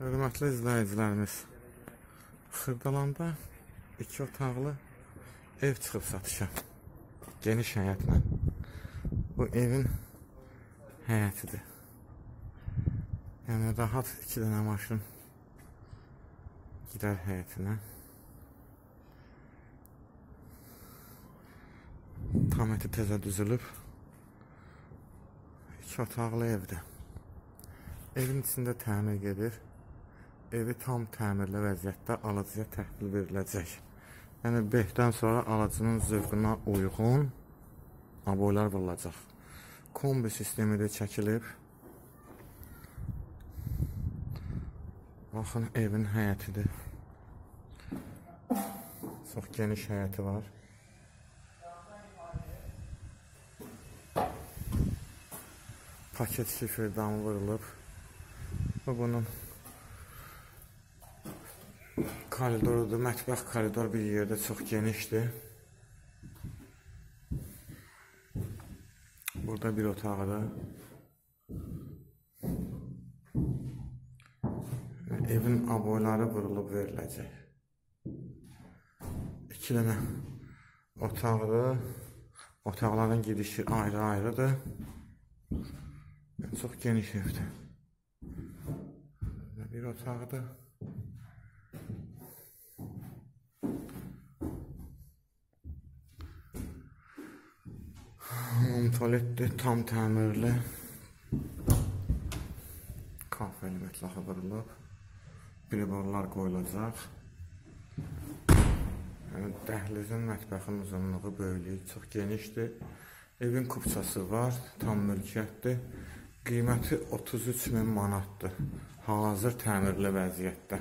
Hörmətli izləyicilərimiz, Xırdalanda iki otaqlı ev çıxıb satışa. Geniş həyətlə. Bu evin həyətidir. Yəni rahat iki dənə maşın gider həyətinə. Tam eti təzə düzülüb. İki otaqlı evdir. Evin içində təmir gedir evi tam təmirli vəziyyətdə alıcıya təhvil veriləcək. Yəni behdən sonra alıcının zövqünə uyğun aboylar vurulacaq. Kombi sistemi də çəkilib. Baxın evin həyətidir. Çox geniş həyəti var. Paket şifr damı vurulub. Bu bunun koridorudur. Mətbəx koridor bir yerdə çox genişdir. Burada bir otaqda evin aboyları vurulub veriləcək. İki dənə otaqdır. Otaqların girişi ayrı-ayrıdır. Çox geniş evdir. Bir otaqdır. Tualetdir, tam təmirli. Kahve elementləri vurulub. Priborlar qoyulacaq. Yəni, dəhlizin, mətbəxin uzunluğu, böyüklüyü çox genişdir. Evin kupçası var, tam mülkiyyətdir. Qiyməti 33 min manatdır. Hazır təmirli vəziyyətdə.